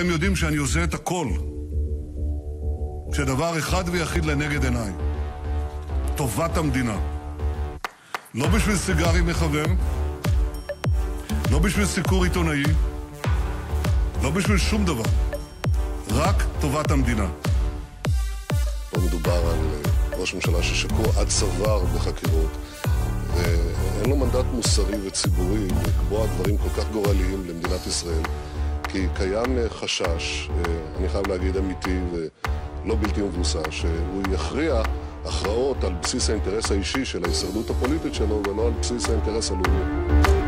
אתם יודעים שאני עושה את הכל כשדבר אחד ויחיד לנגד עיניי, טובת המדינה. לא בשביל סיגרי מחבר, לא בשביל סיקור עיתונאי, לא בשביל שום דבר. רק טובת המדינה. לא מדובר על אה, ראש ממשלה ששקוע עד צוואר בחקירות, ואין לו מנדט מוסרי וציבורי לקבוע דברים כל כך גורליים למדינת ישראל, כי קיים אה, חשש, אה, אני חייב להגיד אמיתי ולא בלתי מבוסס, שהוא יכריע הכרעות על בסיס האינטרס האישי של ההישרדות הפוליטית שלו ולא על בסיס האינטרס הלאומי.